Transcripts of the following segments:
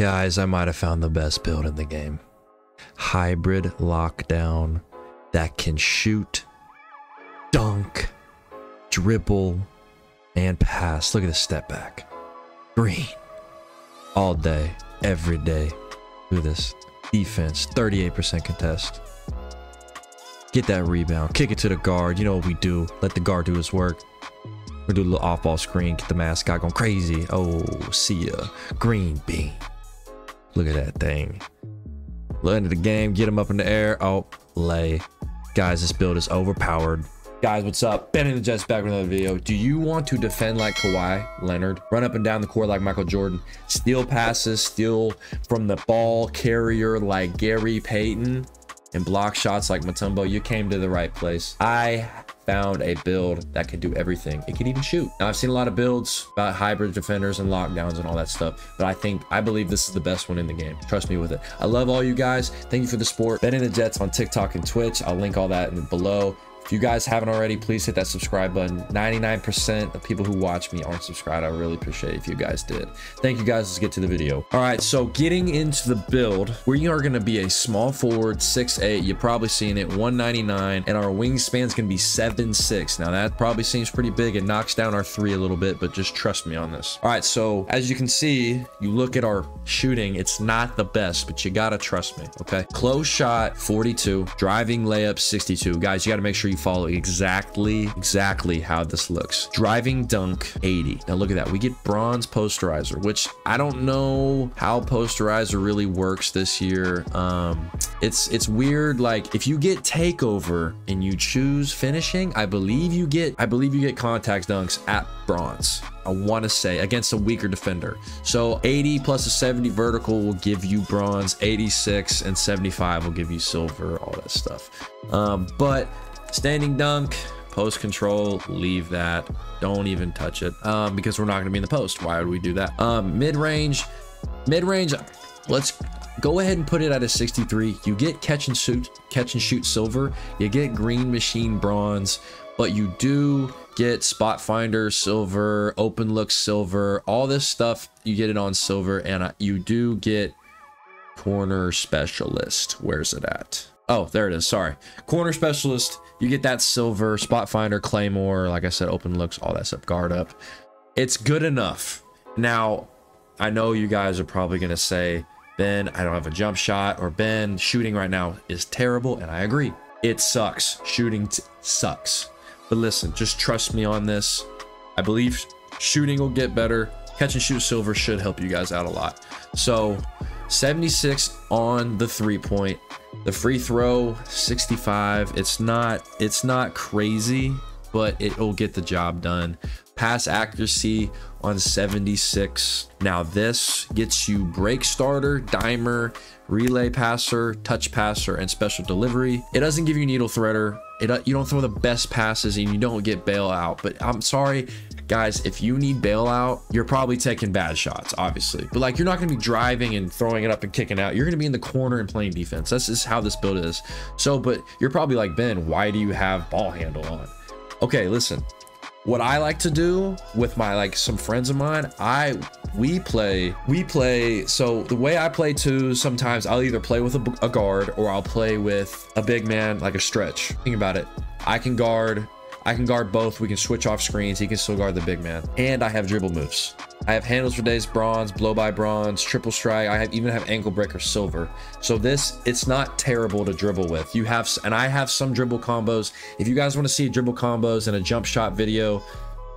Guys, I might have found the best build in the game. Hybrid lockdown that can shoot, dunk, dribble, and pass. Look at the step back. Green. All day, every day. At this. Defense, 38% contest. Get that rebound. Kick it to the guard. You know what we do. Let the guard do his work. We're do a little off-ball screen. Get the mascot going crazy. Oh, see ya. Green bean. Look at that thing. End of the game. Get him up in the air. Oh, lay. Guys, this build is overpowered. Guys, what's up? Ben and the Jetz back with another video. Do you want to defend like Kawhi Leonard? Run up and down the court like Michael Jordan? Steal passes, steal from the ball carrier like Gary Payton? And block shots like Mutombo? You came to the right place. I found a build that can do everything. It can even shoot. Now, I've seen a lot of builds about hybrid defenders and lockdowns and all that stuff, but I think, I believe this is the best one in the game. Trust me with it. I love all you guys. Thank you for the support. Ben and the Jetz on TikTok and Twitch. I'll link all that below. If you guys haven't already, please hit that subscribe button. 99% of people who watch me aren't subscribed. I really appreciate if you guys did. Thank you guys. Let's get to the video. All right, so getting into the build, we are going to be a small forward, 6'8". You've probably seen it, 199, and our wingspan's going to be 7'6". Now, that probably seems pretty big. It knocks down our three a little bit, but just trust me on this. All right, so as you can see, you look at our shooting, it's not the best, but you got to trust me, okay? Close shot, 42. Driving layup, 62. Guys, you got to make sure you follow exactly, exactly how this looks. Driving dunk 80. Now look at that. We get bronze posterizer, which I don't know how posterizer really works this year. Um, it's it's weird. Like if you get takeover and you choose finishing, I believe you get I believe you get contact dunks at bronze. I want to say against a weaker defender. So 80 plus a 70 vertical will give you bronze, 86 and 75 will give you silver, all that stuff. Um, but Standing dunk, post control, leave that. Don't even touch it um, because we're not going to be in the post. Why would we do that? Um, mid range, mid range. Let's go ahead and put it at a 63. You get catch and shoot, catch and shoot silver. You get green machine bronze, but you do get spot finder silver, open look silver, all this stuff. You get it on silver, and uh, you do get corner specialist. Where's it at? Oh, there it is. Sorry. Corner specialist. You get that silver, spot finder, claymore, like I said, open looks, all that stuff, guard up. It's good enough. Now, I know you guys are probably going to say, Ben, I don't have a jump shot, or Ben, shooting right now is terrible, and I agree. It sucks. Shooting sucks. But listen, just trust me on this. I believe shooting will get better. Catch and shoot silver should help you guys out a lot. So 76 on the three point the free throw 65 it's not it's not crazy but it'll get the job done. Pass accuracy on 76 now this gets you break starter dimer relay passer touch passer and special delivery. It doesn't give you needle threader it uh, you don't throw the best passes and you don't get bailout but i'm sorry guys, if you need bailout, you're probably taking bad shots, obviously. But like, you're not going to be driving and throwing it up and kicking out. You're going to be in the corner and playing defense. That's just how this build is. So, but you're probably like, Ben, why do you have ball handle on? Okay, listen. What I like to do with my like some friends of mine, I we play we play. So the way I play too, sometimes I'll either play with a, a guard or I'll play with a big man like a stretch. Think about it. I can guard I can guard both. We can switch off screens. He can still guard the big man. And I have dribble moves. I have handles for days bronze, blow by bronze, triple strike. I have even have ankle breaker silver. So this, it's not terrible to dribble with. You have, and I have some dribble combos. If you guys want to see dribble combos and a jump shot video,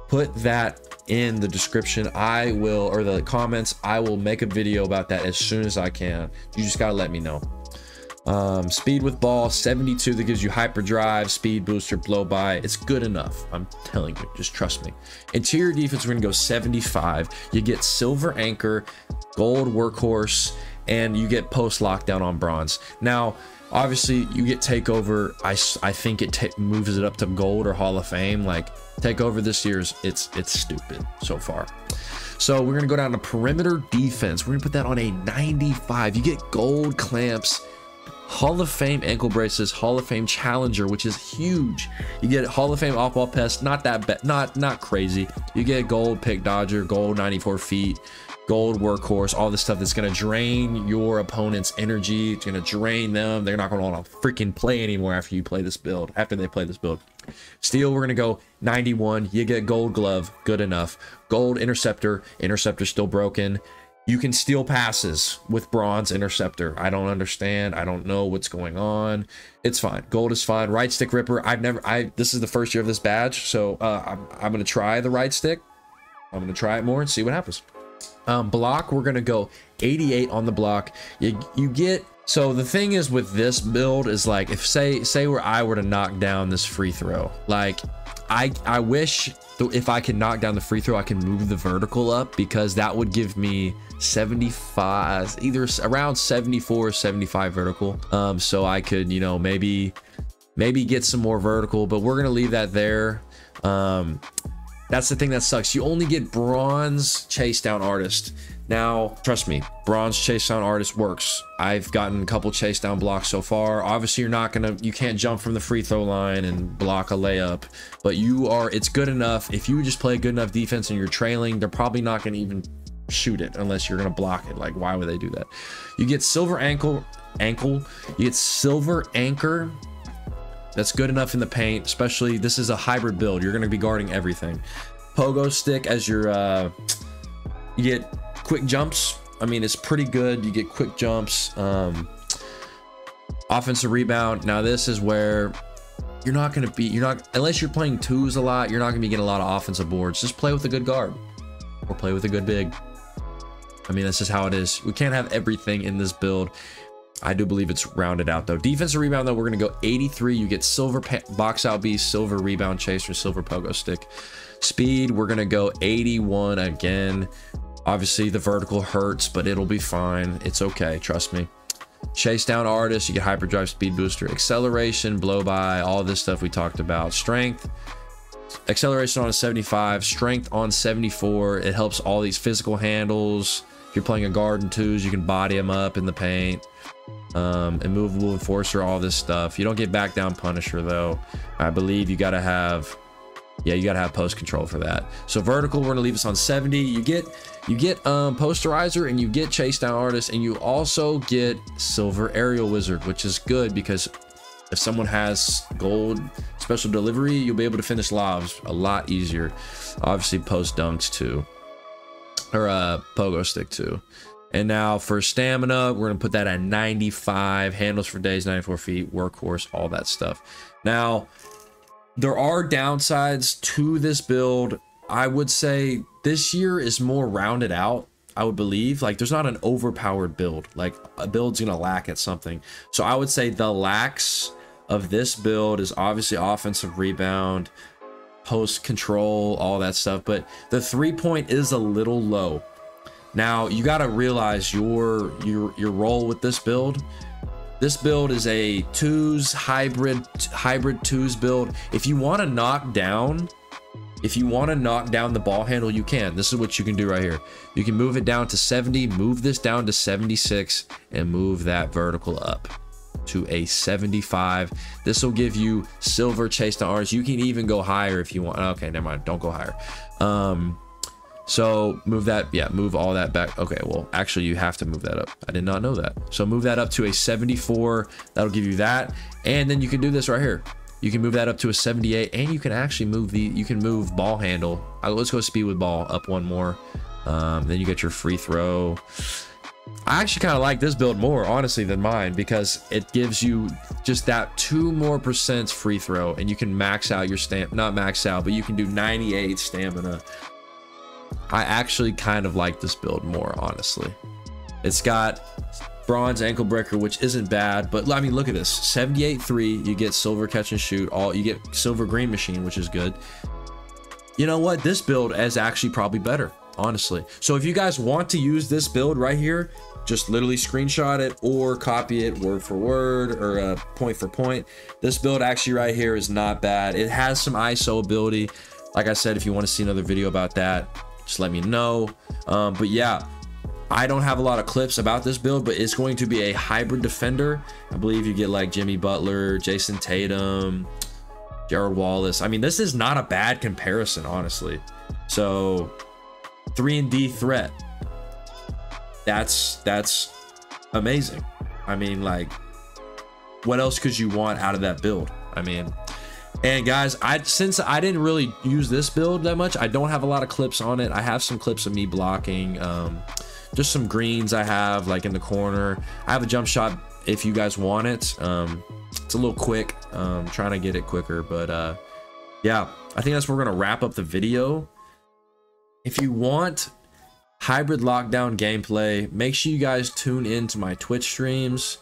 put that in the description. I will, or the comments, I will make a video about that as soon as I can. You just got to let me know. Um, speed with ball 72 that gives you hyperdrive, speed booster, blow by. It's good enough. I'm telling you, just trust me. Interior defense, we're gonna go 75. You get silver anchor, gold workhorse, and you get post lockdown on bronze. Now, obviously, you get takeover. I, I think it moves it up to gold or Hall of Fame. Like takeover this year's, it's it's stupid so far. So we're gonna go down to perimeter defense. We're gonna put that on a 95. You get gold clamps Hall of Fame ankle braces, Hall of Fame challenger, which is huge. You get Hall of Fame off ball pest, not that bad, not not crazy. You get gold pick dodger, gold 94 feet, gold workhorse, all this stuff that's to drain your opponent's energy. It's to drain them. They're not to want to freaking play anymore after you play this build, after they play this build. Steal, we're to go 91. You get gold glove, good enough. Gold interceptor, interceptor still broken. You can steal passes with bronze interceptor. I don't understand. I don't know what's going on. It's fine. Gold is fine. Right stick ripper. I've never, I, this is the first year of this badge. So uh, I'm, I'm going to try the right stick. I'm going to try it more and see what happens. Um, block, we're going to go 88 on the block. You, you get, so the thing is with this build is like, if say, say where I were to knock down this free throw, like I, I wish if I can knock down the free throw, I can move the vertical up because that would give me 75, either around 74 or 75 vertical. Um, so I could, you know, maybe, maybe get some more vertical, but we're to leave that there. Um, that's the thing that sucks. You only get bronze chase down artist. Now, trust me, bronze chase down artist works. I've gotten a couple chase down blocks so far. Obviously, you're not gonna, you can't jump from the free throw line and block a layup, but you are, it's good enough. If you just play good enough defense and you're trailing, they're probably not gonna even shoot it unless you're gonna block it. Like, why would they do that? You get silver ankle, ankle. You get silver anchor that's good enough in the paint, especially this is a hybrid build. You're going to be guarding everything. Pogo stick as your, uh, you get quick jumps. I mean, it's pretty good. You get quick jumps. Um, offensive rebound. Now this is where you're not going to be, you're not, unless you're playing twos a lot, you're not going to be getting a lot of offensive boards. Just play with a good guard or play with a good big. I mean, this is how it is. We can't have everything in this build. I do believe it's rounded out though. Defensive rebound though, we're gonna go 83. You get silver box out beast, silver rebound chaser, silver pogo stick. Speed, we're gonna go 81 again. Obviously the vertical hurts, but it'll be fine. It's okay, trust me. Chase down artist, you get hyperdrive speed booster, acceleration, blow by, all this stuff we talked about. Strength, acceleration on a 75, strength on 74. It helps all these physical handles. If you're playing a guard and twos, you can body them up in the paint um, immovable enforcer, all this stuff. You don't get back down Punisher though. I believe you got to have, yeah, you got to have post control for that. So vertical, we're gonna leave us on 70. You get, you get um, posterizer and you get chase down artist and you also get silver aerial wizard, which is good because if someone has gold special delivery, you'll be able to finish lobs a lot easier. Obviously post dunks too, or uh, pogo stick too. And now for stamina, we're going to put that at 95. Handles for days, 94 feet, workhorse, all that stuff. Now, there are downsides to this build. I would say this year is more rounded out. I would believe like there's not an overpowered build like a build's gonna lack at something so I would say the lacks of this build is obviously offensive rebound post control all that stuff but the three point is a little low now you got to realize your your your role with this build. This build is a twos hybrid hybrid twos build. If you want to knock down, if you want to knock down the ball handle, you can. This is what you can do right here. You can move it down to 70, move this down to 76, and move that vertical up to a 75. This will give you silver chase to orange. You can even go higher if you want. Okay, never mind. Don't go higher. Um, so move that, yeah, move all that back. Okay, well, actually you have to move that up. I did not know that. So move that up to a 74. That'll give you that. And then you can do this right here. You can move that up to a 78 and you can actually move the, you can move ball handle. Right, let's go speed with ball up one more. Um, then you get your free throw. I actually kind of like this build more, honestly, than mine because it gives you just that two more percent free throw and you can max out your stamp, not max out, but you can do 98 stamina I actually kind of like this build more, honestly. It's got bronze ankle breaker, which isn't bad, but I mean, look at this 78 3. You get silver catch and shoot, all you get silver green machine, which is good. You know what? This build is actually probably better, honestly. So if you guys want to use this build right here, just literally screenshot it or copy it word for word or uh, point for point. This build actually right here is not bad. It has some ISO ability. Like I said, if you want to see another video about that, just let me know. Um, but yeah, I don't have a lot of clips about this build, but it's going to be a hybrid defender. I believe you get like Jimmy Butler, Jayson Tatum, Jared Wallace. I mean, this is not a bad comparison, honestly. So 3 and D threat. that's that's amazing. I mean, like, what else could you want out of that build? I mean, and guys, I since I didn't really use this build that much, I don't have a lot of clips on it. I have some clips of me blocking, um, just some greens I have like in the corner. I have a jump shot if you guys want it. Um, it's a little quick, um, trying to get it quicker, but uh, yeah, I think that's where we're gonna wrap up the video. If you want hybrid lockdown gameplay, make sure you guys tune into my Twitch streams.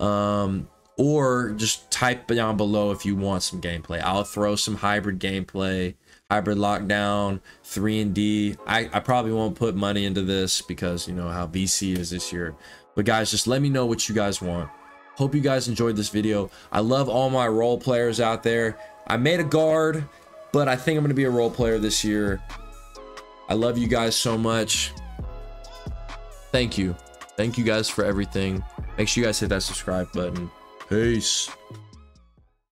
Um, or just type down below if you want some gameplay. I'll throw some hybrid gameplay, hybrid lockdown, 3 and D. I, I probably won't put money into this because you know how VC is this year. But guys, just let me know what you guys want. Hope you guys enjoyed this video. I love all my role players out there. I made a guard, but I think I'm going to be a role player this year. I love you guys so much. Thank you. Thank you guys for everything. Make sure you guys hit that subscribe button. Peace.